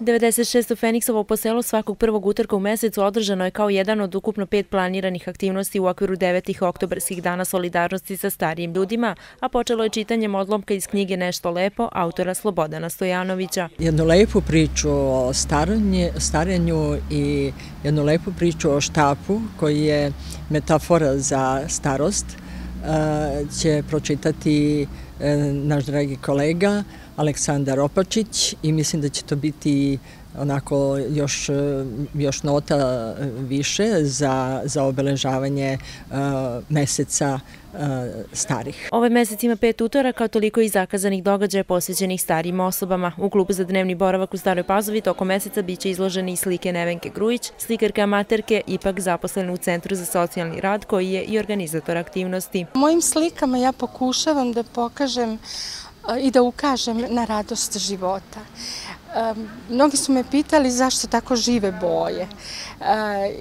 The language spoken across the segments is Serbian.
96. Feniksovo poselo svakog prvog utorka u mesecu održano je kao jedan od ukupno pet planiranih aktivnosti u okviru devetih oktobarskih dana solidarnosti sa starijim ljudima, a počelo je čitanjem odlomka iz knjige Nešto lepo autora Slobodana Stojanovića. Jednu lepu priču o starenju i jednu lepu priču o štapu koji je metafora za starost će pročitati naš dragi kolega Aleksandar Opačić i mislim da će to biti onako još, još nota više za, za obeležavanje uh, meseca uh, starih. Ovaj mesec ima pet utora kao toliko i zakazanih događaja posvećenih starijim osobama. U klubu za dnevni boravak u Staroj Pazovi tokom meseca biće izložene i slike Nevenke Grujić, slikarke amaterke, ipak zaposlene u Centru za socijalni rad koji je i organizator aktivnosti. Mojim slikama ja pokušavam da pokažem i da ukažem na radost života. Mnogi su me pitali zašto tako žive boje.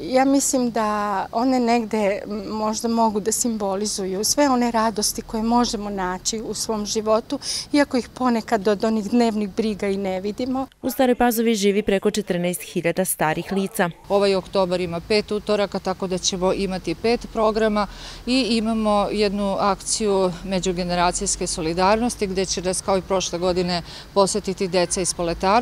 Ja mislim da one negde možda mogu da simbolizuju sve one radosti koje možemo naći u svom životu, iako ih ponekad od onih dnevnih briga i ne vidimo. U Staroj Pazovi živi preko 14.000 starih lica. Ovaj oktobar ima pet utoraka, tako da ćemo imati pet programa i imamo jednu akciju međugeneracijske solidarnosti gde će nas kao i prošle godine posetiti deca iz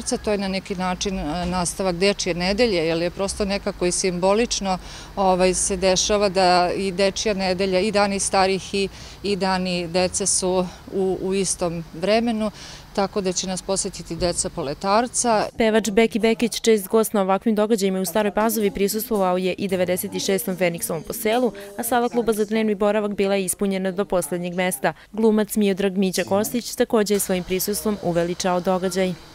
Poletarca. To je na neki način e, nastavak dečije nedelje, jer je prosto nekako i simbolično ovaj, se dešava da i dečija nedelja i dani starih i, i dani dece su u, u istom vremenu tako da će nas posetiti deca poletarca. Pevač Beki Bekić, čest gost na ovakvim događajima u Staroj Pazovi, prisustvovao je i 96. Feniksovom poselu, a sala kluba za dnevni boravak bila je ispunjena do poslednjeg mesta. Glumac Miodrag Mića Kostić takođe je svojim prisustvom uveličao događaj.